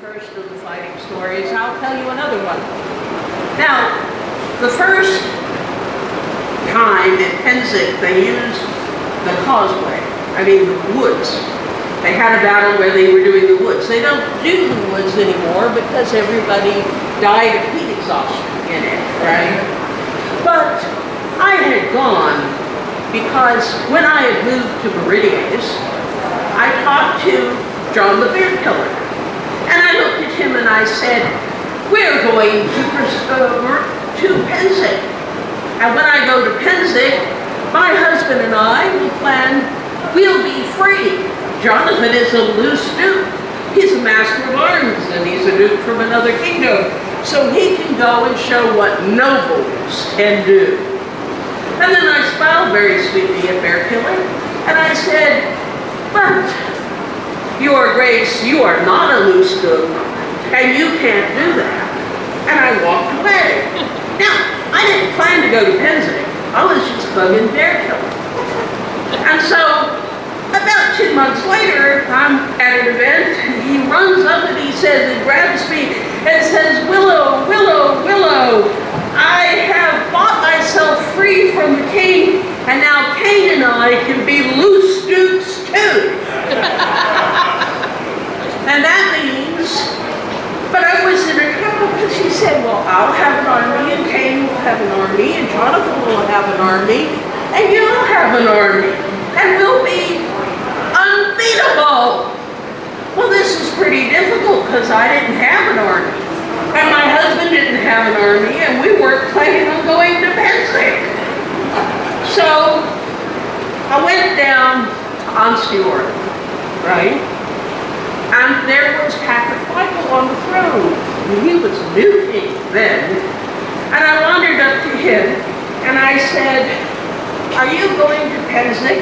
first of the fighting stories, I'll tell you another one. Now, the first time at Pennsic, they used the causeway, I mean the woods. They had a battle where they were doing the woods. They don't do the woods anymore because everybody died of heat exhaustion in it, right? But I had gone because when I had moved to Meridies, I talked to John the Bear Killer. And I looked at him and I said, we're going to, to Pennsic. And when I go to Pennsic, my husband and I will plan, we'll be free. Jonathan is a loose duke. He's a master of arms and he's a duke from another kingdom. So he can go and show what nobles can do. And then I smiled very sweetly at Bear Killer, and I said, but, your grace, you are not a loose duke, and you can't do that. And I walked away. Now, I didn't plan to go to Pennsic. I was just bugging Bear Killer. And so, about two months later, I'm at an event, he runs up and he says, and grabs me, and says, Willow, Willow, Willow, I have bought myself free from the king, and now Cain and I can be loose dukes too. and that means, but I was in a couple because he said, well, I'll have an army, and Cain will have an army, and Jonathan will have an army, and you'll have an army, and we'll be unbeatable. Well, this was pretty difficult because I didn't have an army. And my husband didn't have an army, and we weren't planning on going to Pennsic. So I went down to Ansteorra, right? And there was Patrick Michael on the throne. And he was new king then. And I wandered up to him, and I said, are you going to Pennsic?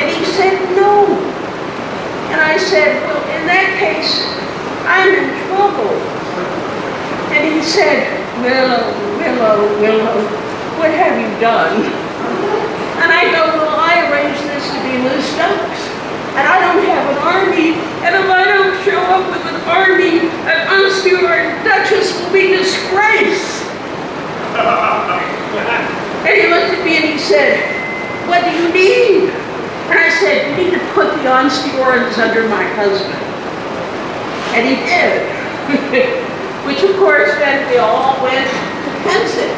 And he said, no. And I said, well, in that case, I'm in trouble. And he said, Willow, Willow, Willow, what have you done? And I go, well, I arranged this to be loose dukes. And I don't have an army. And if I don't show up with an army, an Ansteorran Duchess will be disgraced. And he looked at me and he said, what do you need? And I said, you need to put the Ansteorrans under my husband. And he did. which of course meant we all went to Pennsic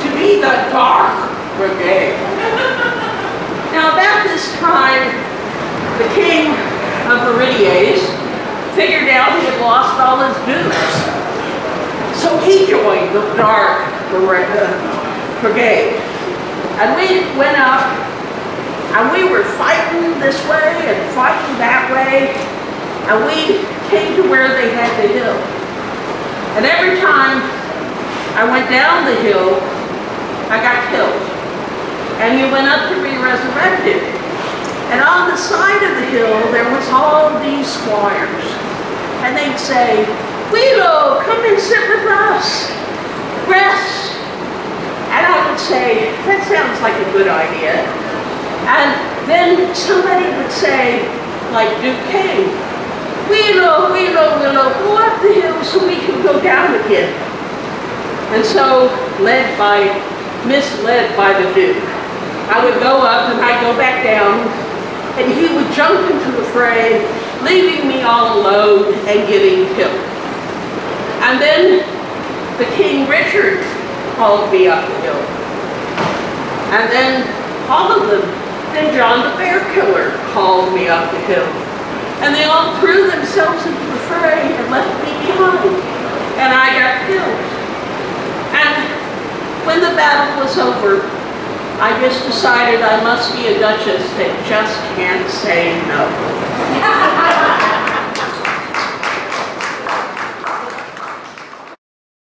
to be the Dark Brigade. now about this time, the king of Meridies figured out he had lost all his dukes. So he joined the Dark Brigade. Uh, And we went up and we were fighting this way and fighting that way. And we came to where they had the hill. And every time I went down the hill, I got killed. And you went up to be resurrected. And on the side of the hill, there was all these squires. And they'd say, Guido, come and sit with us. Rest. And I would say, that sounds like a good idea. And then somebody would say, like Duke King, Willow, Willow, Willow, go up the hill so we can go down again. And so, led by, misled by the Duke, I would go up and I'd go back down, and he would jump into the fray, leaving me all alone and getting killed. And then the King Richard called me up. And then all of them, then John the Bear Killer called me up the hill. And they all threw themselves into the fray and left me behind. And I got killed. And when the battle was over, I just decided I must be a duchess that just can't say no.